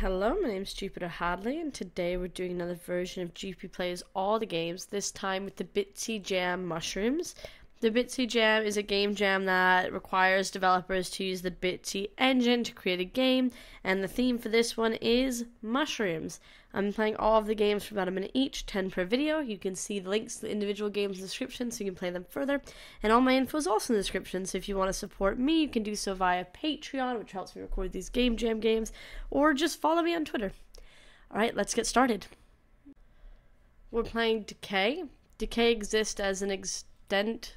Hello, my name is Jupiter Hadley, and today we're doing another version of Jupi Plays All the Games, this time with the Bitsy Jam Mushrooms. The Bitsy Jam is a game jam that requires developers to use the Bitsy engine to create a game, and the theme for this one is mushrooms. I'm playing all of the games for about a minute each, 10 per video. You can see the links to the individual games in the description so you can play them further. And all my info is also in the description, so if you want to support me, you can do so via Patreon, which helps me record these game jam games, or just follow me on Twitter. Alright, let's get started. We're playing Decay. Decay exists as an extent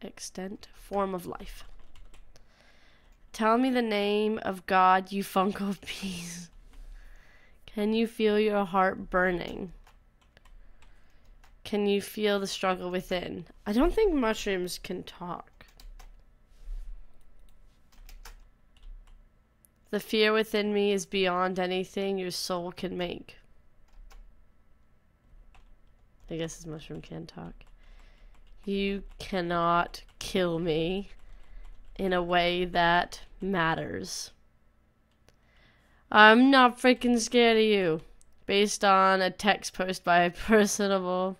extent form of life. Tell me the name of God, you Funko piece. Can you feel your heart burning? Can you feel the struggle within? I don't think mushrooms can talk. The fear within me is beyond anything your soul can make. I guess this mushroom can talk. You cannot kill me in a way that matters. I'm not freaking scared of you. Based on a text post by a personable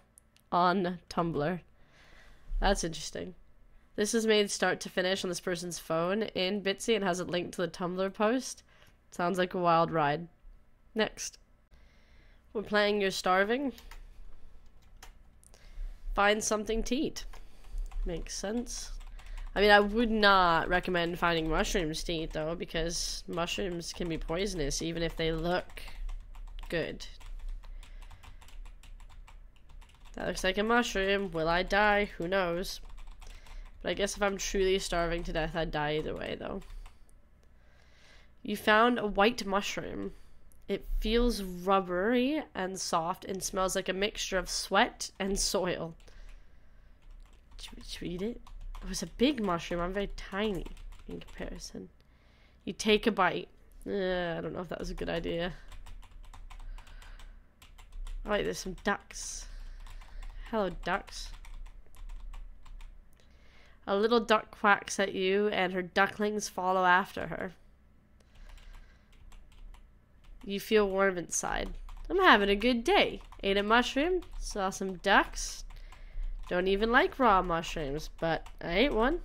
on Tumblr. That's interesting. This is made start to finish on this person's phone in Bitsy and has it linked to the Tumblr post. Sounds like a wild ride. Next. We're playing You're Starving find something to eat. Makes sense. I mean, I would not recommend finding mushrooms to eat, though, because mushrooms can be poisonous, even if they look good. That looks like a mushroom. Will I die? Who knows? But I guess if I'm truly starving to death, I'd die either way, though. You found a white mushroom. It feels rubbery and soft and smells like a mixture of sweat and soil. Should we, eat it? It was a big mushroom. I'm very tiny in comparison. You take a bite. Uh, I don't know if that was a good idea. Alright, there's some ducks. Hello, ducks. A little duck quacks at you, and her ducklings follow after her. You feel warm inside. I'm having a good day. Ate a mushroom, saw some ducks, don't even like raw mushrooms, but I ate one.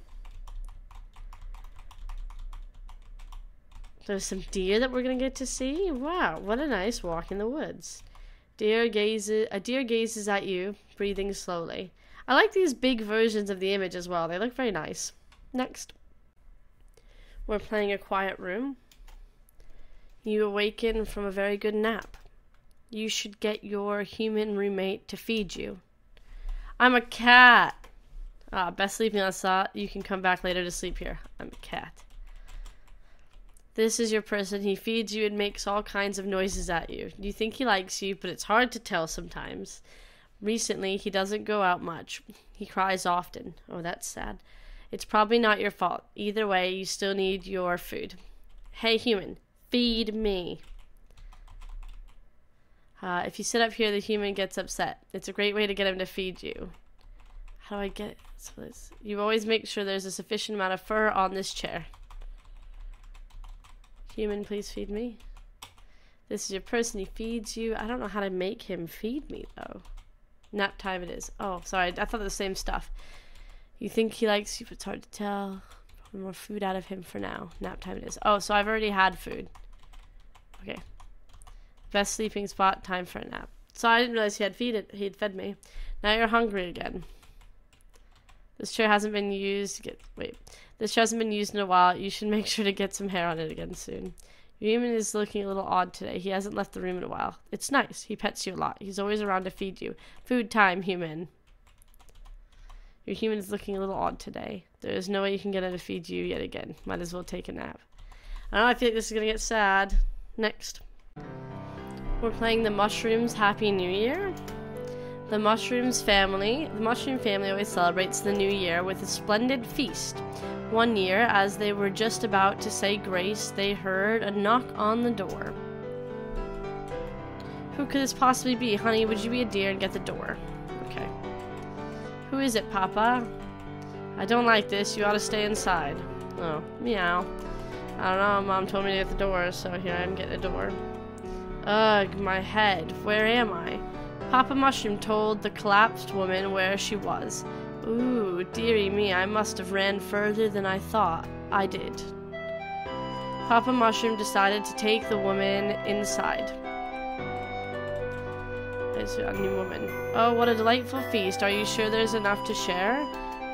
There's some deer that we're gonna get to see. Wow, what a nice walk in the woods. Deer gazes a deer gazes at you, breathing slowly. I like these big versions of the image as well. They look very nice. Next. We're playing a quiet room. You awaken from a very good nap. You should get your human roommate to feed you. I'm a cat. Ah, best sleeping on outside. You can come back later to sleep here. I'm a cat. This is your person. He feeds you and makes all kinds of noises at you. You think he likes you, but it's hard to tell sometimes. Recently, he doesn't go out much. He cries often. Oh, that's sad. It's probably not your fault. Either way, you still need your food. Hey, human, feed me. Uh, if you sit up here, the human gets upset. It's a great way to get him to feed you. How do I get this? You always make sure there's a sufficient amount of fur on this chair. Human, please feed me. This is your person. He feeds you. I don't know how to make him feed me, though. Nap time it is. Oh, sorry. I thought the same stuff. You think he likes you, but it's hard to tell. Probably more food out of him for now. Nap time it is. Oh, so I've already had food. Okay. Best sleeping spot, time for a nap. So I didn't realize he had feed it. He'd fed me. Now you're hungry again. This chair hasn't been used. Get wait. This chair hasn't been used in a while. You should make sure to get some hair on it again soon. Your human is looking a little odd today. He hasn't left the room in a while. It's nice. He pets you a lot. He's always around to feed you. Food time, human. Your human is looking a little odd today. There is no way you can get him to feed you yet again. Might as well take a nap. I know I feel like this is gonna get sad. Next. We're playing the Mushrooms Happy New Year. The Mushrooms family, the Mushroom family always celebrates the new year with a splendid feast. One year, as they were just about to say grace, they heard a knock on the door. Who could this possibly be? Honey, would you be a dear and get the door? Okay. Who is it, Papa? I don't like this. You ought to stay inside. Oh, meow. I don't know. Mom told me to get the door, so here I am getting a door. Ugh, my head. Where am I? Papa Mushroom told the collapsed woman where she was. Ooh, dearie me, I must have ran further than I thought I did. Papa Mushroom decided to take the woman inside. There's a new woman. Oh, what a delightful feast. Are you sure there's enough to share?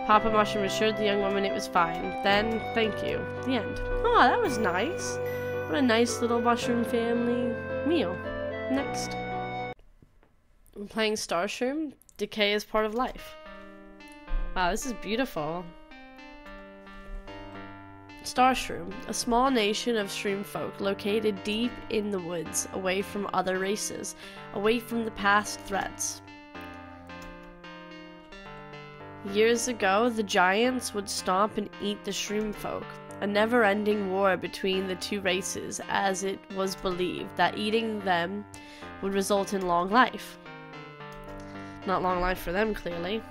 Papa Mushroom assured the young woman it was fine. Then, thank you. The end. Oh, that was nice. What a nice little mushroom family meal. Next. I'm playing Starshroom. Decay is part of life. Wow, this is beautiful. Starshroom, a small nation of shroom folk located deep in the woods, away from other races, away from the past threats. Years ago, the giants would stomp and eat the shroom folk, a never ending war between the two races, as it was believed that eating them would result in long life. Not long life for them, clearly.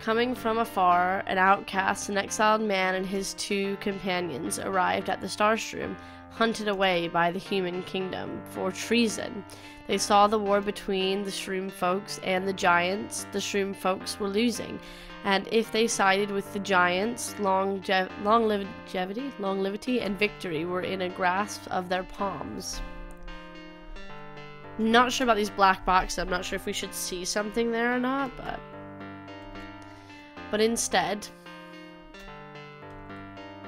Coming from afar, an outcast and exiled man and his two companions arrived at the Starshroom, hunted away by the human kingdom for treason. They saw the war between the Shroom folks and the giants. The Shroom folks were losing, and if they sided with the giants, longev- long longevity, longevity, and victory were in a grasp of their palms. Not sure about these black boxes. I'm not sure if we should see something there or not, but but instead,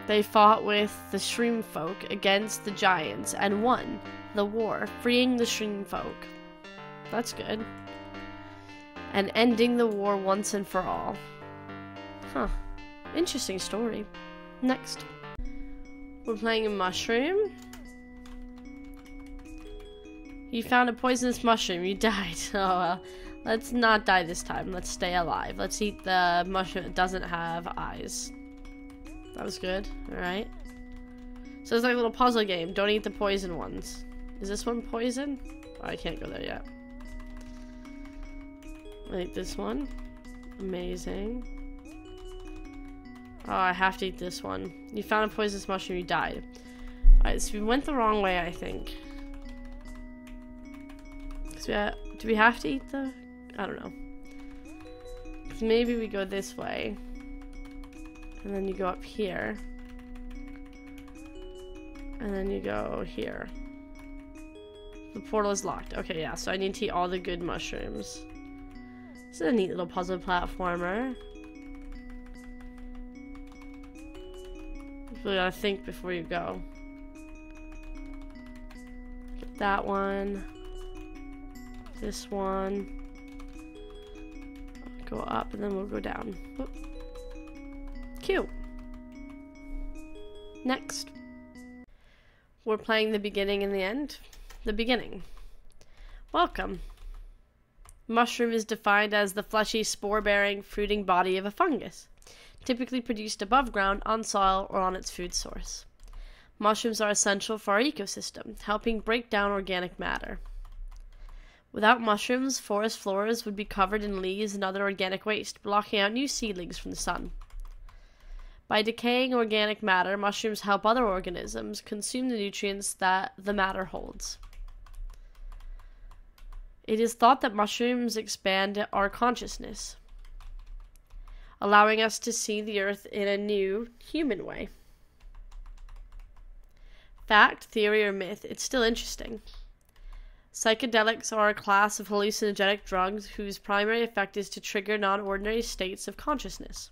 they fought with the Shroom folk against the giants and won the war, freeing the Shroom folk. That's good. And ending the war once and for all. Huh. Interesting story. Next. We're playing a mushroom. You found a poisonous mushroom. You died. Oh well. Let's not die this time. Let's stay alive. Let's eat the mushroom that doesn't have eyes. That was good. Alright. So it's like a little puzzle game. Don't eat the poison ones. Is this one poison? Oh, I can't go there yet. Eat this one. Amazing. Oh, I have to eat this one. You found a poisonous mushroom, you died. Alright, so we went the wrong way, I think. We do we have to eat the I don't know. maybe we go this way. And then you go up here. And then you go here. The portal is locked. Okay, yeah, so I need to eat all the good mushrooms. This is a neat little puzzle platformer. You really gotta think before you go. Get that one. This one go up and then we'll go down. Next. We're playing the beginning and the end. The beginning. Welcome. Mushroom is defined as the fleshy, spore bearing, fruiting body of a fungus, typically produced above ground, on soil, or on its food source. Mushrooms are essential for our ecosystem, helping break down organic matter. Without mushrooms, forest floors would be covered in leaves and other organic waste, blocking out new seedlings from the sun. By decaying organic matter, mushrooms help other organisms consume the nutrients that the matter holds. It is thought that mushrooms expand our consciousness, allowing us to see the earth in a new, human way. Fact, theory, or myth, it's still interesting. Psychedelics are a class of hallucinogenic drugs whose primary effect is to trigger non ordinary states of consciousness.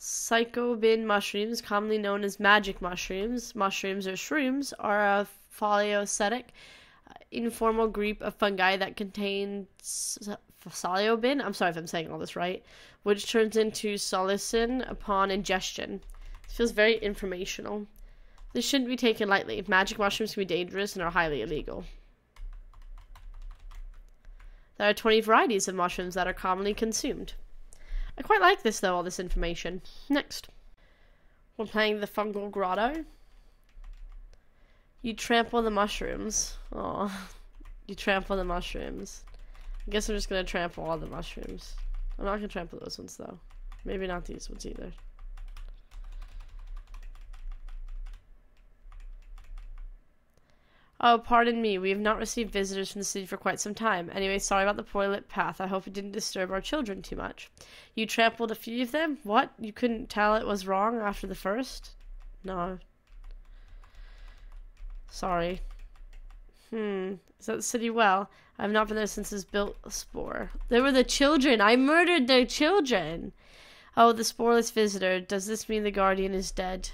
Psilocybin mushrooms, commonly known as magic mushrooms, mushrooms or shrooms, are a phylocytic, uh, informal group of fungi that contains psilocybin. I'm sorry if I'm saying all this right, which turns into psilocin upon ingestion. It feels very informational. This shouldn't be taken lightly. Magic mushrooms can be dangerous and are highly illegal. There are 20 varieties of mushrooms that are commonly consumed. I quite like this, though, all this information. Next. We're playing the Fungal Grotto. You trample the mushrooms. Oh, you trample the mushrooms. I guess I'm just gonna trample all the mushrooms. I'm not gonna trample those ones, though. Maybe not these ones either. Oh, pardon me. We have not received visitors from the city for quite some time. Anyway, sorry about the poorly lit path. I hope it didn't disturb our children too much. You trampled a few of them? What? You couldn't tell it was wrong after the first? No. Sorry. Hmm. Is that the city well? I have not been there since was built spore. They were the children. I murdered their children. Oh, the sporeless visitor. Does this mean the guardian is dead?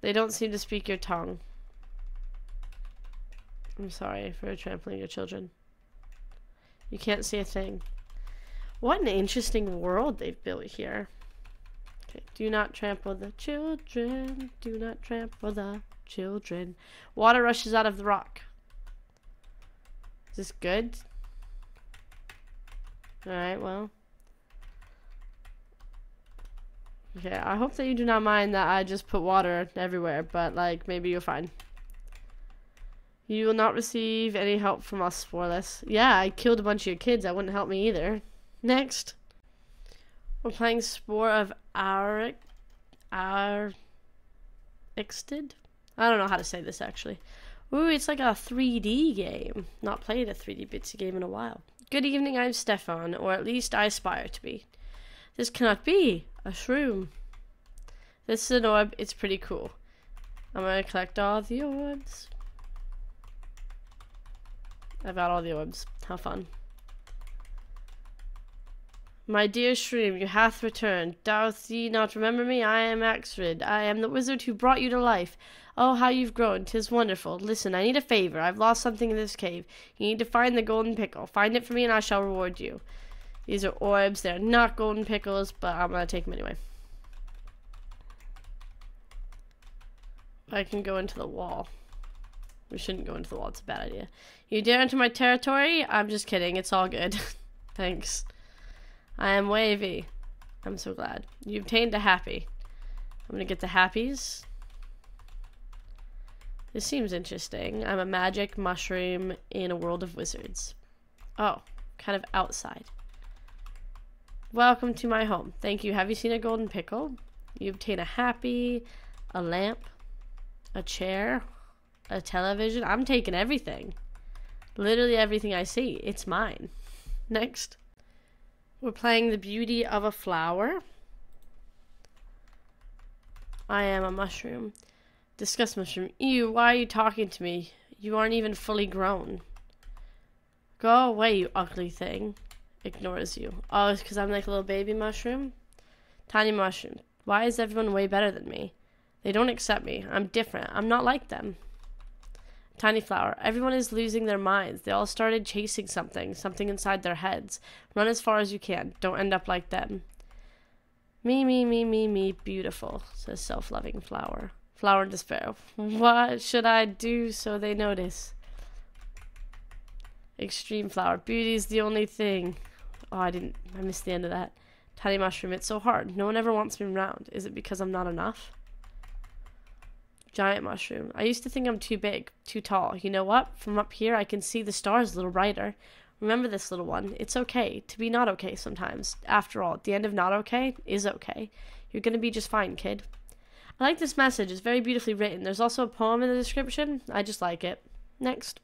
They don't seem to speak your tongue. I'm sorry for trampling your children. You can't see a thing. What an interesting world they've built here. Okay, do not trample the children. Do not trample the children. Water rushes out of the rock. Is this good? Alright, well. Okay, I hope that you do not mind that I just put water everywhere, but like maybe you're fine. You will not receive any help from us for this. Yeah, I killed a bunch of your kids. That wouldn't help me either. Next. We're playing Spore of Our Our Exted? I don't know how to say this actually. Ooh, it's like a 3D game. Not played a 3D Bitsy game in a while. Good evening, I'm Stefan, or at least I aspire to be. This cannot be. A shroom. This is an orb. It's pretty cool. I'm gonna collect all the orbs. I've got all the orbs. How fun. My dear Shroom, you hath returned. Doth ye not remember me? I am Arxid. I am the wizard who brought you to life. Oh, how you've grown. Tis wonderful. Listen, I need a favor. I've lost something in this cave. You need to find the golden pickle. Find it for me and I shall reward you. These are orbs. They're not golden pickles, but I'm going to take them anyway. I can go into the wall. We shouldn't go into the wall. It's a bad idea. You dare enter my territory? I'm just kidding. It's all good. Thanks. I am wavy. I'm so glad. You obtained a happy. I'm gonna get the happies. This seems interesting. I'm a magic mushroom in a world of wizards. Oh, kind of outside. Welcome to my home. Thank you. Have you seen a golden pickle? You obtain a happy, a lamp, a chair, a television. I'm taking everything. Literally everything I see. It's mine. Next. We're playing The Beauty of a Flower. I am a mushroom. Disgust mushroom. Ew, why are you talking to me? You aren't even fully grown. Go away, you ugly thing. Ignores you. Oh, it's because I'm like a little baby mushroom? Tiny mushroom. Why is everyone way better than me? They don't accept me. I'm different. I'm not like them. Tiny flower. Everyone is losing their minds. They all started chasing something, something inside their heads. Run as far as you can. Don't end up like them. Me, me, me, me, me, beautiful, says self loving flower. Flower in despair. What should I do so they notice? Extreme flower. Beauty is the only thing. Oh, I didn't. I missed the end of that. Tiny mushroom. It's so hard. No one ever wants me around. Is it because I'm not enough? Giant mushroom. I used to think I'm too big, too tall. You know what? From up here, I can see the stars a little brighter. Remember this, little one. It's okay to be not okay sometimes. After all, the end of not okay is okay. You're gonna be just fine, kid. I like this message. It's very beautifully written. There's also a poem in the description. I just like it. Next.